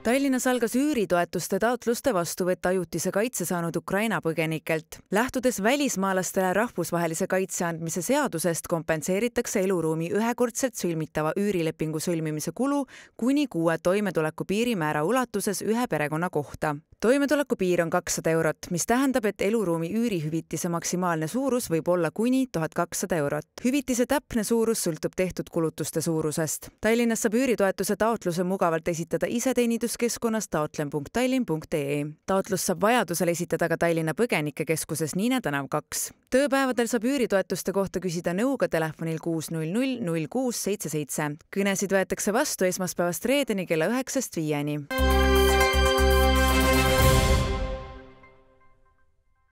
Tallinnas algas üüritoetuste taotluste vastuvõtt ajutise kaitse saanud Ukraina põgenikelt. lähtudes välismaalastele rahvusvahelise kaitse andmise seadusest, kompenseeritakse eluruumi ühekordselt sõlmitava üürilepingu sõlmimise kulu kuni kuue toimetuleku piirimäära ulatuses ühe perekonna kohta toimetuleku piir on kakssada eurot, mis tähendab, et eluruumi üürihüvitise maksimaalne suurus võib olla kuni tuhat kakssada eurot. hüvitise täpne suurus sõltub tehtud kulutuste suurusest. Tallinnas saab üüritoetuse taotluse mugavalt esitada iseteeninduskeskkonnas taotlen.tallinn.ee. taotlus saab vajadusel esitada ka Tallinna Põgenikekeskuses Niine tänav kaks. tööpäevadel saab üüritoetuste kohta küsida nõu ka telefonil kuus null null null kuus seitse seitse. kõnesid võetakse vastu esmaspäevast reedeni kella üheksast viieni